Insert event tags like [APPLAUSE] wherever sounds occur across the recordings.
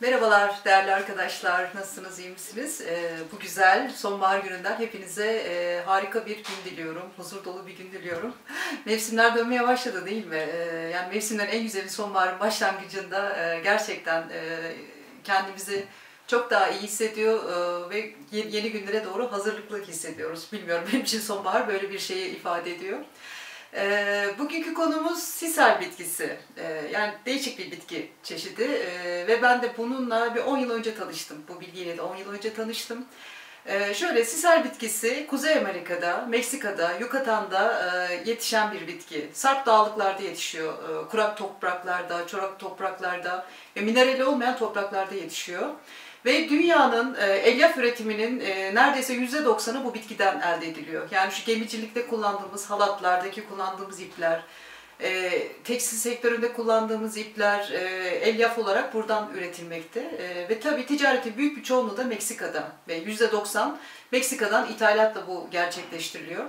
Merhabalar değerli arkadaşlar, nasılsınız, iyi misiniz? Ee, bu güzel sonbahar gününden hepinize e, harika bir gün diliyorum, huzur dolu bir gün diliyorum. [LAUGHS] Mevsimler dönmeye başladı değil mi? Ee, yani mevsimlerin en güzeli sonbaharın başlangıcında e, gerçekten e, kendimizi çok daha iyi hissediyor e, ve yeni günlere doğru hazırlıklı hissediyoruz. Bilmiyorum benim için sonbahar böyle bir şeyi ifade ediyor. E, bugünkü konumuz sisal bitkisi. E, yani değişik bir bitki çeşidi e, ve ben de bununla bir 10 yıl önce tanıştım. Bu bilgiyle de 10 yıl önce tanıştım. E, şöyle sisal bitkisi Kuzey Amerika'da, Meksika'da, Yukatan'da e, yetişen bir bitki. Sarp dağlıklarda yetişiyor. E, kurak topraklarda, çorak topraklarda ve minerali olmayan topraklarda yetişiyor. Ve dünyanın e, elyaf üretiminin e, neredeyse %90'ı bu bitkiden elde ediliyor. Yani şu gemicilikte kullandığımız halatlardaki kullandığımız ipler, e, tekstil sektöründe kullandığımız ipler e, elyaf olarak buradan üretilmekte. E, ve tabii ticaretin büyük bir çoğunluğu da Meksika'da ve %90 Meksika'dan ithalatla bu gerçekleştiriliyor.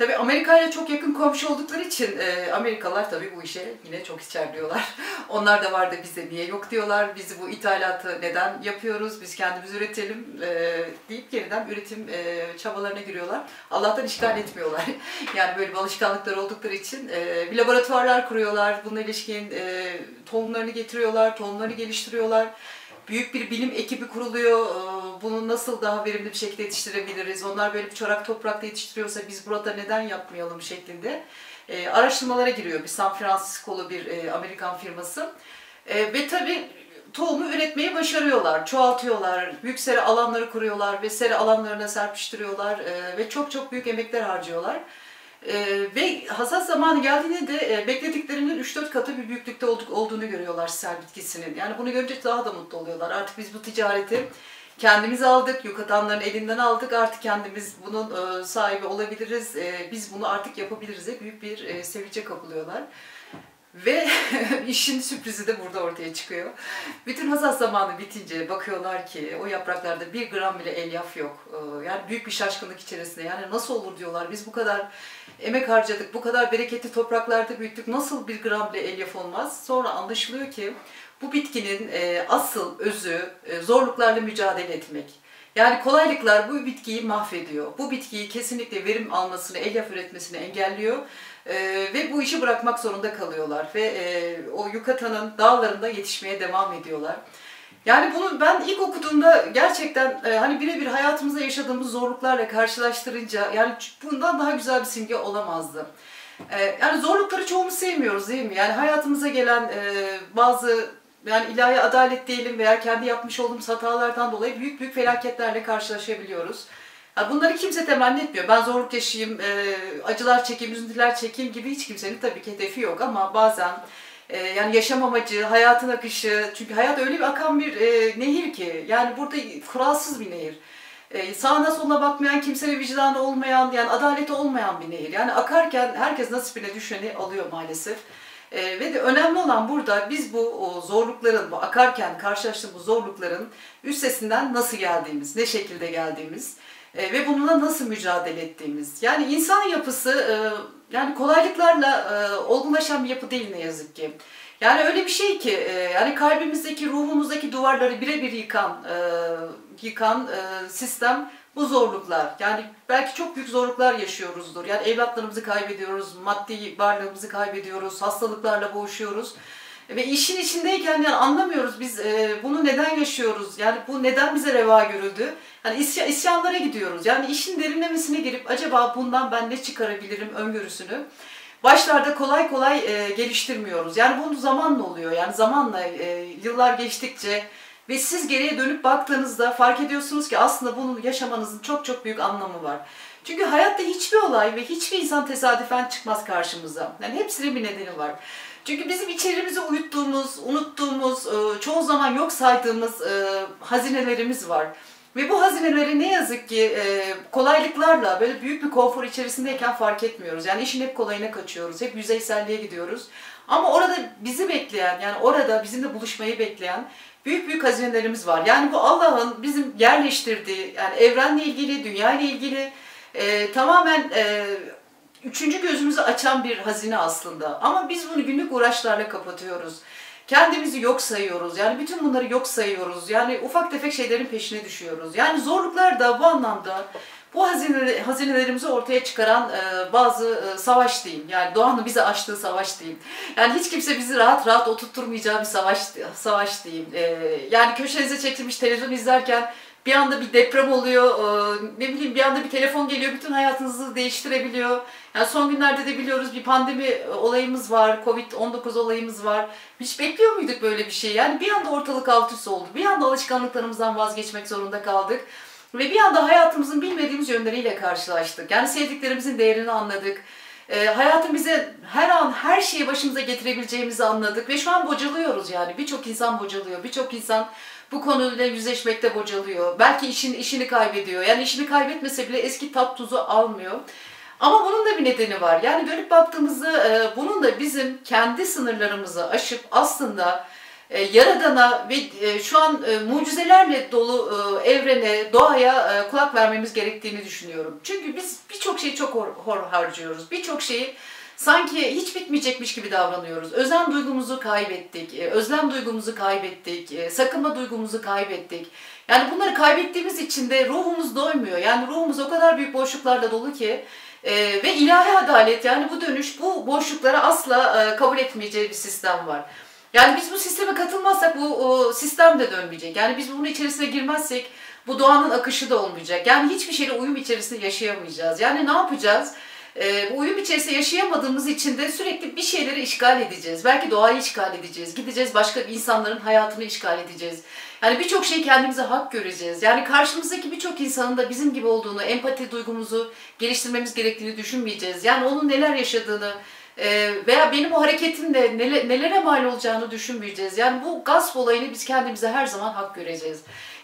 Tabii Amerika ile çok yakın komşu oldukları için e, Amerikalılar tabii bu işe yine çok içerliyorlar. [LAUGHS] Onlar da var da bizde niye yok diyorlar. Biz bu ithalatı neden yapıyoruz? Biz kendimiz üretelim e, deyip yeniden üretim e, çabalarına giriyorlar. Allah'tan işgal etmiyorlar. [LAUGHS] yani böyle bir alışkanlıklar oldukları için e, bir laboratuvarlar kuruyorlar. Bununla ilişkin e, tohumlarını getiriyorlar, tohumlarını geliştiriyorlar büyük bir bilim ekibi kuruluyor. Bunu nasıl daha verimli bir şekilde yetiştirebiliriz? Onlar böyle bir çorak toprakta yetiştiriyorsa biz burada neden yapmayalım şeklinde ee, araştırmalara giriyor. Bir San Francisco'lu bir e, Amerikan firması. Ee, ve tabii tohumu üretmeyi başarıyorlar, çoğaltıyorlar, büyük sera alanları kuruyorlar ve sera alanlarına serpiştiriyorlar ve çok çok büyük emekler harcıyorlar. Ee, ve hasat zamanı geldiğinde de e, beklediklerinin 3-4 katı bir büyüklükte olduk, olduğunu görüyorlar sel bitkisinin. Yani bunu görünce daha da mutlu oluyorlar. Artık biz bu ticareti kendimiz aldık, yukatanların elinden aldık. Artık kendimiz bunun e, sahibi olabiliriz. E, biz bunu artık yapabiliriz diye büyük bir e, sevince kapılıyorlar. Ve [LAUGHS] işin sürprizi de burada ortaya çıkıyor. Bütün hasat zamanı bitince bakıyorlar ki o yapraklarda bir gram bile elyaf yok. Yani büyük bir şaşkınlık içerisinde. Yani nasıl olur diyorlar. Biz bu kadar emek harcadık, bu kadar bereketli topraklarda büyüttük. Nasıl bir gram bile elyaf olmaz? Sonra anlaşılıyor ki bu bitkinin e, asıl özü e, zorluklarla mücadele etmek. Yani kolaylıklar bu bitkiyi mahvediyor. Bu bitkiyi kesinlikle verim almasını, elyaf üretmesini engelliyor. Ee, ve bu işi bırakmak zorunda kalıyorlar ve e, o Yukatan'ın dağlarında yetişmeye devam ediyorlar. Yani bunu ben ilk okuduğumda gerçekten e, hani birebir hayatımızda yaşadığımız zorluklarla karşılaştırınca yani bundan daha güzel bir simge olamazdı. E, yani zorlukları çoğumuz sevmiyoruz değil mi? Yani hayatımıza gelen e, bazı yani ilahi adalet diyelim veya kendi yapmış olduğumuz hatalardan dolayı büyük büyük felaketlerle karşılaşabiliyoruz. Yani bunları kimse temenni etmiyor. Ben zorluk yaşayayım, e, acılar çekeyim, üzüntüler çekeyim gibi hiç kimsenin tabii ki hedefi yok ama bazen e, yani yaşam amacı, hayatın akışı, çünkü hayat öyle bir akan bir e, nehir ki yani burada kuralsız bir nehir. E, sağına soluna bakmayan, kimse vicdanı olmayan, yani adaleti olmayan bir nehir. Yani akarken herkes nasibine düşeni alıyor maalesef. E, ve de önemli olan burada biz bu o zorlukların, bu akarken karşılaştığımız zorlukların üstesinden nasıl geldiğimiz, ne şekilde geldiğimiz e, ve bununla nasıl mücadele ettiğimiz. Yani insan yapısı e, yani kolaylıklarla e, olgunlaşan bir yapı değil ne yazık ki. Yani öyle bir şey ki e, yani kalbimizdeki, ruhumuzdaki duvarları birebir yıkan, e, yıkan e, sistem bu zorluklar. Yani belki çok büyük zorluklar yaşıyoruzdur. Yani evlatlarımızı kaybediyoruz, maddi varlığımızı kaybediyoruz, hastalıklarla boğuşuyoruz. Ve işin içindeyken yani anlamıyoruz biz e, bunu neden yaşıyoruz? Yani bu neden bize reva görüldü? Yani isyan, isyanlara gidiyoruz. Yani işin derinlemesine girip acaba bundan ben ne çıkarabilirim öngörüsünü başlarda kolay kolay e, geliştirmiyoruz. Yani bunu zamanla oluyor. Yani zamanla e, yıllar geçtikçe ve siz geriye dönüp baktığınızda fark ediyorsunuz ki aslında bunu yaşamanızın çok çok büyük anlamı var. Çünkü hayatta hiçbir olay ve hiçbir insan tesadüfen çıkmaz karşımıza. Yani hepsinin bir nedeni var. Çünkü bizim içerimizi uyuttuğumuz, unuttuğumuz, e, çoğu zaman yok saydığımız e, hazinelerimiz var. Ve bu hazineleri ne yazık ki e, kolaylıklarla böyle büyük bir konfor içerisindeyken fark etmiyoruz. Yani işin hep kolayına kaçıyoruz, hep yüzeyselliğe gidiyoruz. Ama orada bizi bekleyen, yani orada bizimle buluşmayı bekleyen büyük büyük hazinelerimiz var. Yani bu Allah'ın bizim yerleştirdiği, yani evrenle ilgili, dünya ile ilgili e, tamamen e, üçüncü gözümüzü açan bir hazine aslında. Ama biz bunu günlük uğraşlarla kapatıyoruz. Kendimizi yok sayıyoruz. Yani bütün bunları yok sayıyoruz. Yani ufak tefek şeylerin peşine düşüyoruz. Yani zorluklar da bu anlamda bu hazine, hazinelerimizi ortaya çıkaran e, bazı e, savaş diyeyim. Yani doğanın bize açtığı savaş diyeyim. Yani hiç kimse bizi rahat rahat oturtturmayacağı bir savaş savaş diyeyim. E, yani köşenize çekilmiş televizyon izlerken bir anda bir deprem oluyor, ne bileyim bir anda bir telefon geliyor, bütün hayatınızı değiştirebiliyor. Yani son günlerde de biliyoruz bir pandemi olayımız var, Covid-19 olayımız var. Hiç bekliyor muyduk böyle bir şey? Yani bir anda ortalık alt üst oldu. Bir anda alışkanlıklarımızdan vazgeçmek zorunda kaldık. Ve bir anda hayatımızın bilmediğimiz yönleriyle karşılaştık. Yani sevdiklerimizin değerini anladık. E, hayatın bize her an her şeyi başımıza getirebileceğimizi anladık. Ve şu an bocalıyoruz yani. Birçok insan bocalıyor. Birçok insan bu konuyla yüzleşmekte bocalıyor. Belki işin işini kaybediyor. Yani işini kaybetmese bile eski tat tuzu almıyor. Ama bunun da bir nedeni var. Yani dönüp baktığımızda e, bunun da bizim kendi sınırlarımızı aşıp aslında e, Yaradan'a ve e, şu an mucizelerle dolu evrene, doğaya kulak vermemiz gerektiğini düşünüyorum. Çünkü biz birçok şeyi çok hor harcıyoruz. Birçok şeyi sanki hiç bitmeyecekmiş gibi davranıyoruz. Özen duygumuzu kaybettik, özlem duygumuzu kaybettik, sakınma duygumuzu kaybettik. Yani bunları kaybettiğimiz için de ruhumuz doymuyor. Yani ruhumuz o kadar büyük boşluklarla dolu ki ve ilahi adalet yani bu dönüş bu boşlukları asla kabul etmeyeceği bir sistem var. Yani biz bu sisteme katılmazsak bu o, sistem de dönmeyecek. Yani biz bunun içerisine girmezsek bu doğanın akışı da olmayacak. Yani hiçbir şeyle uyum içerisinde yaşayamayacağız. Yani ne yapacağız? Ee, bu uyum içerisinde yaşayamadığımız için de sürekli bir şeyleri işgal edeceğiz. Belki doğayı işgal edeceğiz. Gideceğiz başka insanların hayatını işgal edeceğiz. Yani birçok şey kendimize hak göreceğiz. Yani karşımızdaki birçok insanın da bizim gibi olduğunu, empati duygumuzu geliştirmemiz gerektiğini düşünmeyeceğiz. Yani onun neler yaşadığını, ee, veya benim o hareketimle nele, nelere mal olacağını düşünmeyeceğiz. Yani bu gasp olayını biz kendimize her zaman hak göreceğiz.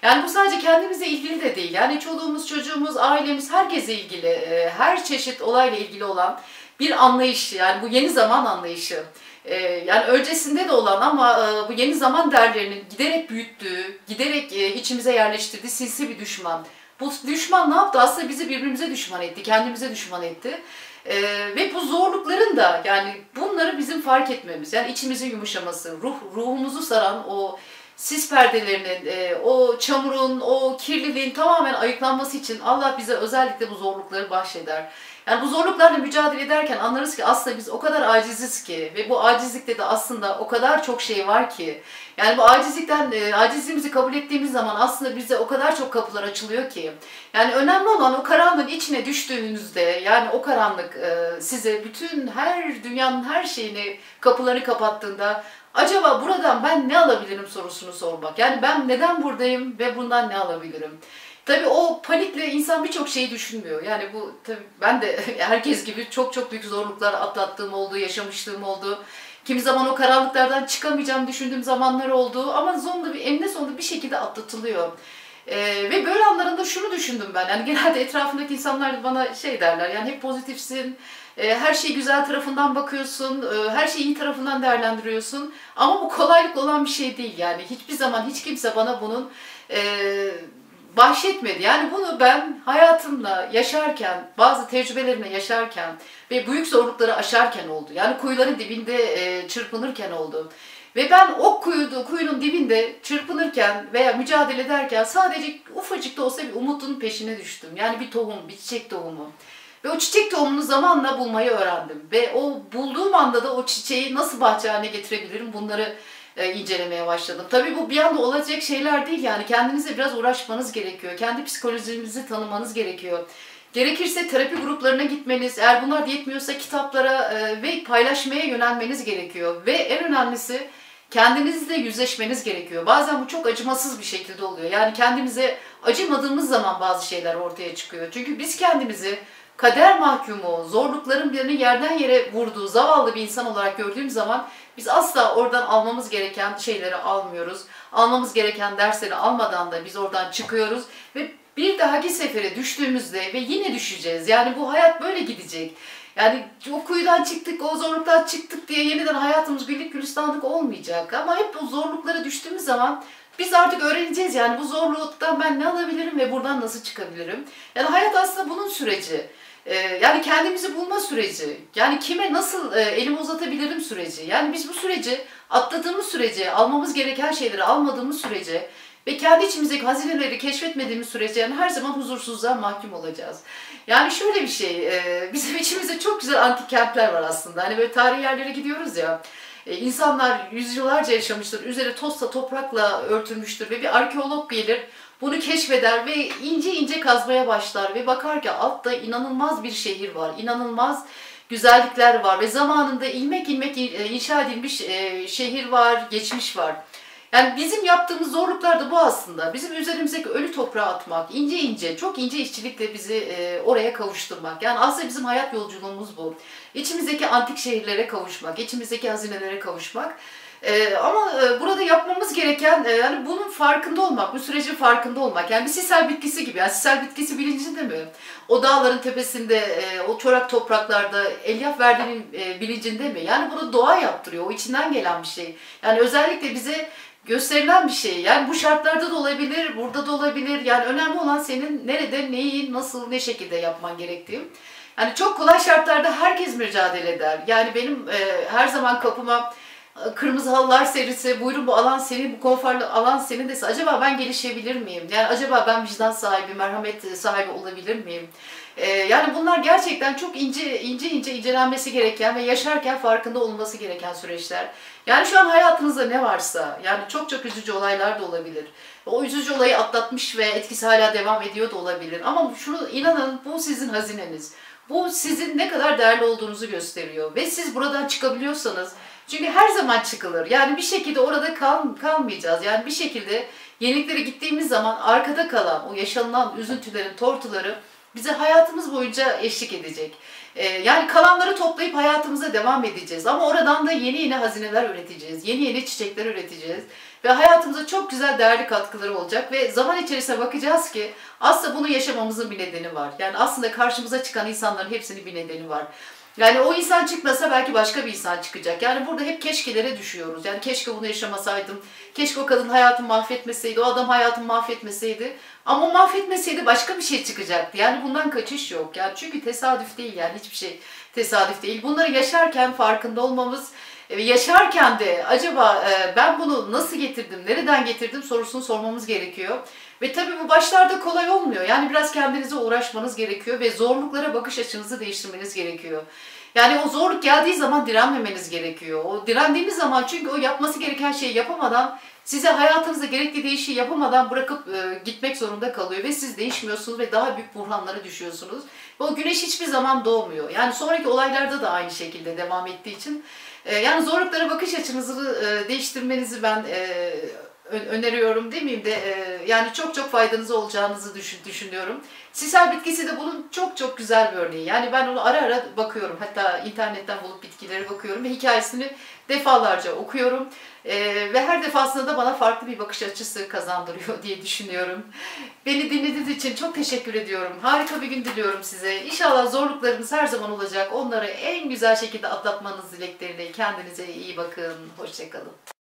Yani bu sadece kendimize ilgili de değil. Yani çoluğumuz, çocuğumuz, ailemiz, herkese ilgili, e, her çeşit olayla ilgili olan bir anlayış. Yani bu yeni zaman anlayışı. E, yani öncesinde de olan ama e, bu yeni zaman değerlerinin giderek büyüttüğü, giderek içimize yerleştirdiği sinsi bir düşman. Bu düşman ne yaptı? Aslında bizi birbirimize düşman etti, kendimize düşman etti. Ee, ve bu zorlukların da yani bunları bizim fark etmemiz, yani içimizin yumuşaması, ruh ruhumuzu saran o sis perdelerinin, e, o çamurun, o kirliliğin tamamen ayıklanması için Allah bize özellikle bu zorlukları bahşeder. Yani bu zorluklarla mücadele ederken anlarız ki aslında biz o kadar aciziz ki ve bu acizlikte de aslında o kadar çok şey var ki. Yani bu acizlikten, e, acizliğimizi kabul ettiğimiz zaman aslında bize o kadar çok kapılar açılıyor ki. Yani önemli olan o karanlığın içine düştüğünüzde yani o karanlık e, size bütün her dünyanın her şeyini kapıları kapattığında acaba buradan ben ne alabilirim sorusunu sormak. Yani ben neden buradayım ve bundan ne alabilirim? Tabii o panikle insan birçok şeyi düşünmüyor. Yani bu tabii ben de [LAUGHS] herkes gibi çok çok büyük zorluklar atlattığım oldu, yaşamışlığım oldu. Kimi zaman o karanlıklardan çıkamayacağım düşündüğüm zamanlar oldu ama sonunda bir eninde sonunda bir şekilde atlatılıyor. Ee, ve böyle anlarında şunu düşündüm ben. Yani genelde etrafındaki insanlar bana şey derler. Yani hep pozitifsin. E, her şey güzel tarafından bakıyorsun. E, her şeyi iyi tarafından değerlendiriyorsun. Ama bu kolaylıkla olan bir şey değil. Yani hiçbir zaman hiç kimse bana bunun e, bahşetmedi. Yani bunu ben hayatımda yaşarken, bazı tecrübelerimle yaşarken ve büyük zorlukları aşarken oldu. Yani kuyuların dibinde e, çırpınırken oldu. Ve ben o kuyudu, kuyunun dibinde çırpınırken veya mücadele ederken sadece ufacık da olsa bir umutun peşine düştüm. Yani bir tohum, bir çiçek tohumu. Ve o çiçek tohumunu zamanla bulmayı öğrendim. Ve o bulduğum anda da o çiçeği nasıl bahçe haline getirebilirim bunları e, incelemeye başladım. Tabii bu bir anda olacak şeyler değil yani kendinize biraz uğraşmanız gerekiyor. Kendi psikolojinizi tanımanız gerekiyor. Gerekirse terapi gruplarına gitmeniz, eğer bunlar yetmiyorsa kitaplara e, ve paylaşmaya yönelmeniz gerekiyor. Ve en önemlisi kendinizle yüzleşmeniz gerekiyor. Bazen bu çok acımasız bir şekilde oluyor. Yani kendimize acımadığımız zaman bazı şeyler ortaya çıkıyor. Çünkü biz kendimizi kader mahkumu, zorlukların birini yerden yere vurduğu zavallı bir insan olarak gördüğüm zaman biz asla oradan almamız gereken şeyleri almıyoruz. Almamız gereken dersleri almadan da biz oradan çıkıyoruz ve bir dahaki sefere düştüğümüzde ve yine düşeceğiz. Yani bu hayat böyle gidecek. Yani o kuyudan çıktık, o zorluktan çıktık diye yeniden hayatımız birlik gülistanlık olmayacak. Ama hep bu zorluklara düştüğümüz zaman biz artık öğreneceğiz yani bu zorluktan ben ne alabilirim ve buradan nasıl çıkabilirim. Yani hayat aslında bunun süreci. Ee, yani kendimizi bulma süreci, yani kime nasıl e, elimi uzatabilirim süreci. Yani biz bu süreci atladığımız sürece, almamız gereken şeyleri almadığımız sürece ve kendi içimizdeki hazineleri keşfetmediğimiz sürece yani her zaman huzursuzluğa mahkum olacağız. Yani şöyle bir şey, e, bizim [LAUGHS] içimizde çok güzel antik kentler var aslında. Hani böyle tarihi yerlere gidiyoruz ya. E, insanlar yüzyıllarca yaşamıştır, üzeri tozla toprakla örtülmüştür ve bir arkeolog gelir, bunu keşfeder ve ince ince kazmaya başlar ve bakar ki altta inanılmaz bir şehir var, inanılmaz güzellikler var ve zamanında ilmek ilmek e, inşa edilmiş e, şehir var, geçmiş var. Yani bizim yaptığımız zorluklar da bu aslında. Bizim üzerimizdeki ölü toprağı atmak, ince ince, çok ince işçilikle bizi e, oraya kavuşturmak. Yani aslında bizim hayat yolculuğumuz bu. İçimizdeki antik şehirlere kavuşmak, içimizdeki hazinelere kavuşmak. Ee, ama e, burada yapmamız gereken e, yani bunun farkında olmak, bu sürecin farkında olmak. Yani bir sisel bitkisi gibi. Yani sisel bitkisi bilincinde mi? O dağların tepesinde, e, o çorak topraklarda elyaf verdiğinin e, bilincinde mi? Yani bunu doğa yaptırıyor. O içinden gelen bir şey. Yani özellikle bize gösterilen bir şey. Yani bu şartlarda da olabilir, burada da olabilir. Yani önemli olan senin nerede, neyi, nasıl, ne şekilde yapman gerektiği. Yani çok kolay şartlarda herkes mücadele eder. Yani benim e, her zaman kapıma kırmızı halılar serisi, buyurun bu alan senin, bu konforlu alan senin dese acaba ben gelişebilir miyim? Yani acaba ben vicdan sahibi, merhamet sahibi olabilir miyim? Ee, yani bunlar gerçekten çok ince ince ince incelenmesi gereken ve yaşarken farkında olması gereken süreçler. Yani şu an hayatınızda ne varsa, yani çok çok üzücü olaylar da olabilir. O üzücü olayı atlatmış ve etkisi hala devam ediyor da olabilir. Ama şunu inanın bu sizin hazineniz. Bu sizin ne kadar değerli olduğunuzu gösteriyor. Ve siz buradan çıkabiliyorsanız, çünkü her zaman çıkılır. Yani bir şekilde orada kal, kalmayacağız. Yani bir şekilde yeniliklere gittiğimiz zaman arkada kalan o yaşanılan üzüntülerin, tortuları bize hayatımız boyunca eşlik edecek. Ee, yani kalanları toplayıp hayatımıza devam edeceğiz. Ama oradan da yeni yeni hazineler üreteceğiz. Yeni yeni çiçekler üreteceğiz. Ve hayatımıza çok güzel değerli katkıları olacak. Ve zaman içerisinde bakacağız ki aslında bunu yaşamamızın bir nedeni var. Yani aslında karşımıza çıkan insanların hepsinin bir nedeni var. Yani o insan çıkmasa belki başka bir insan çıkacak. Yani burada hep keşkelere düşüyoruz. Yani keşke bunu yaşamasaydım. Keşke o kadın hayatımı mahvetmeseydi. O adam hayatımı mahvetmeseydi. Ama mahvetmeseydi başka bir şey çıkacaktı. Yani bundan kaçış yok. Yani çünkü tesadüf değil yani hiçbir şey tesadüf değil. Bunları yaşarken farkında olmamız ve yaşarken de acaba e, ben bunu nasıl getirdim, nereden getirdim sorusunu sormamız gerekiyor. Ve tabii bu başlarda kolay olmuyor. Yani biraz kendinize uğraşmanız gerekiyor ve zorluklara bakış açınızı değiştirmeniz gerekiyor. Yani o zorluk geldiği zaman direnmemeniz gerekiyor. O direndiğiniz zaman çünkü o yapması gereken şeyi yapamadan size hayatınızda gerekli değişiği yapamadan bırakıp e, gitmek zorunda kalıyor ve siz değişmiyorsunuz ve daha büyük buhranlara düşüyorsunuz. Ve o güneş hiçbir zaman doğmuyor. Yani sonraki olaylarda da aynı şekilde devam ettiği için e, yani zorluklara bakış açınızı e, değiştirmenizi ben e, öneriyorum demeyeyim de e, yani çok çok faydanız olacağınızı düşün, düşünüyorum. Sisal bitkisi de bunun çok çok güzel bir örneği. Yani ben onu ara ara bakıyorum. Hatta internetten bulup bitkileri bakıyorum ve hikayesini defalarca okuyorum. E, ve her defasında da bana farklı bir bakış açısı kazandırıyor [LAUGHS] diye düşünüyorum. Beni dinlediğiniz için çok teşekkür ediyorum. Harika bir gün diliyorum size. İnşallah zorluklarınız her zaman olacak. Onları en güzel şekilde atlatmanız dilekleriyle. Kendinize iyi bakın. Hoşçakalın.